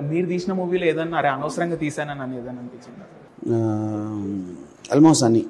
మీరు తీసిన మూవీలో ఏదన్నా అరే అనవసరంగా తీసానని ఏదైనా అనిపించింది? ఆల్మోస్ట్ అన్నీ.